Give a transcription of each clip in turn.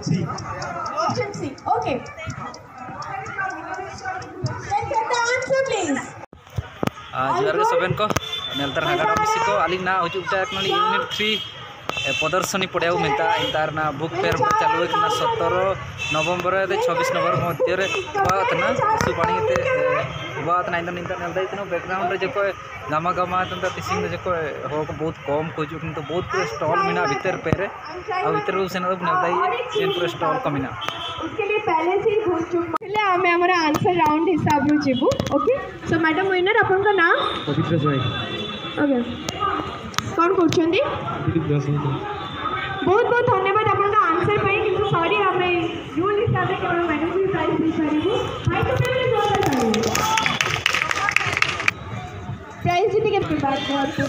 gypsy. Gypsy. Okay. the answer, please. ᱡᱚᱦᱟᱨ ᱜᱮ ᱥᱚᱵᱮᱱ ᱠᱚ ᱱᱮᱞᱛᱟᱨ ᱦᱟᱜᱟᱨ ᱢᱤᱥᱤ ᱠᱚ ᱟᱹᱞᱤᱧ ᱱᱟ ᱦᱤᱡᱩᱜ ᱛᱮ ᱮᱠᱱᱟᱞᱤ ᱤᱭᱩᱱᱤᱴ 3 प्रदर्शनी ପଡ଼ିଆକୁ ମିନ୍ତା ତାର चालू ବୁକ୍ ଫେୟାର सतर नवेम्बर छब्बीस ନଭେମ୍ବର मध्य ନଭେମ୍ବର ମଧ୍ୟରେ ଉବାତନା ସୁପାଣି बैकग्राउंड जो गामा गामा तो तंता पिसिंग जो बहुत कम खोज तो बहुत पूरा स्टॉल मेना भीतर पेरे और भीतर भी स्टॉल को मेना। पहले से आंसर राउंड हिसाब ओके सो मैडम विनर आप पवित्र ଆଜ୍ଞା କ'ଣ କହୁଛନ୍ତି ବହୁତ ବହୁତ ଧନ୍ୟବାଦ ଆପଣଙ୍କ ଆନ୍ସର ପାଇଁ କିନ୍ତୁ ସରି ଆମେ ରୁଲ୍ ହିସାବରେ କେବଳ ମ୍ୟାଡାମ୍ ପ୍ରାଇଜ୍ ଦେଇପାରିବୁ ପ୍ରାଇଜ୍ ଟିକେ ବ୍ୟାକ୍ କରନ୍ତୁ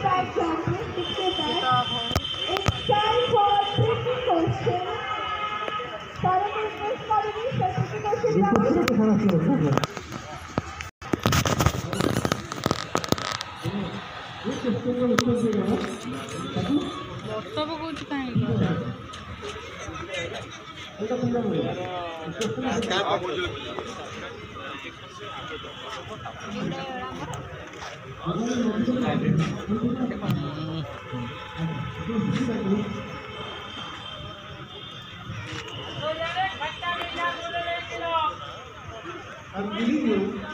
ବ୍ୟାକ୍ କରନ୍ତୁ ଟିକେ back Thank you. Certification round I'm giving you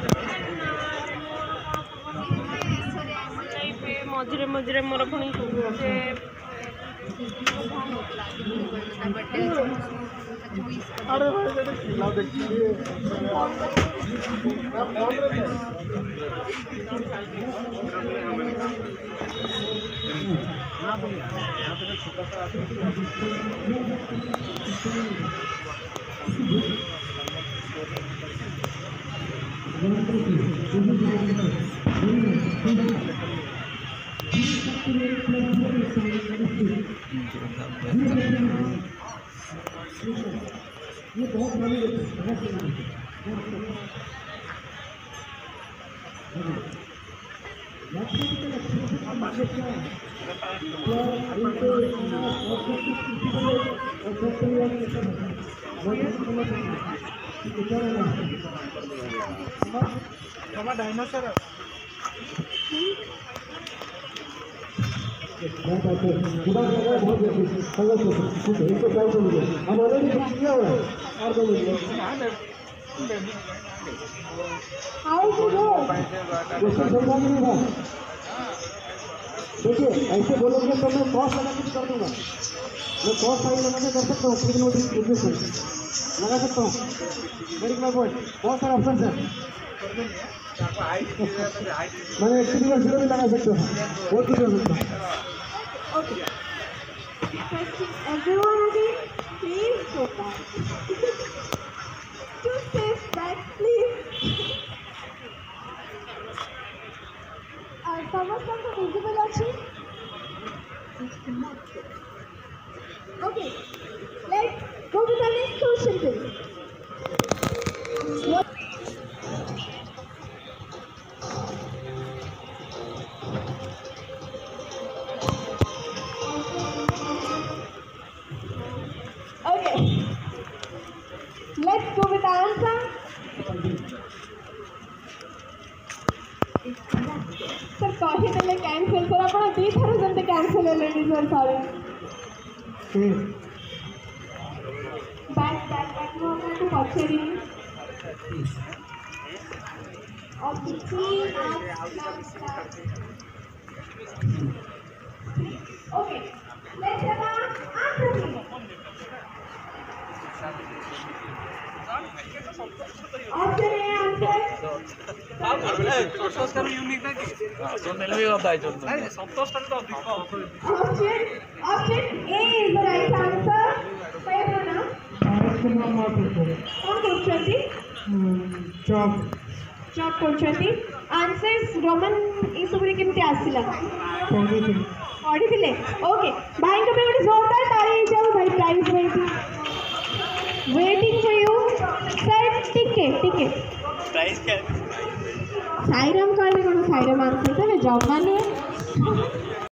ମଝିରେ ମଝିରେ ମୋର ପୁଣି ସେ ଆରେ ଭାଇ ସେଟା ଥିଲା ଦେଖିଲି ना तो यहाँ पे छोटा सा Thank you. Two. Make it two. खुदा देखिए ऐसे बोलोगे तो मैं कॉस्ट लगा कुछ कर दूँगा मैं कॉस्ट फ़ाइल लगा कर सकता हूँ लगा सकता हूँ मेडिकल पॉइंट बहुत सारे ऑप्शन है মানে সিনেমা সিনেমা লাগা सकते हो बहुत कुछ हो सकता please go to safe back please আর আছে ওকে ಸರ್ ಕಾಹಿದಲ್ಲೇ ಕ್ಯಾನ್ಸಲ್ ಸರ್ ಅಪ್ಪ ತ್ರೀ ಥೌಸಂಡ್ ಅಂತ cancel ಎಲ್ಲಂడి sir sorry back back back ನೋಡ್ಕೊಂಡು ಪಚ್ಚರಿ okay let's have answer job job କରୁଛନ୍ତି ଆନ୍ସର୍ସ ରୋମାନ ଏସବୁରେ କେମିତି ଆସିଲା ପଢ଼ୁଥିଲି ପଢ଼ିଥିଲେ ଓକେ ଭାଇଙ୍କ ପାଇଁ ଗୋଟେ ଜୋରଦାର ତାଳି ହେଇଯାଉ ଭାଇ prize waiting waiting for you sir ଟିକେ ଟିକେ ସାଇରାମ সাইরাম কালে কোনো সাইরাম আনতে হবে জমানো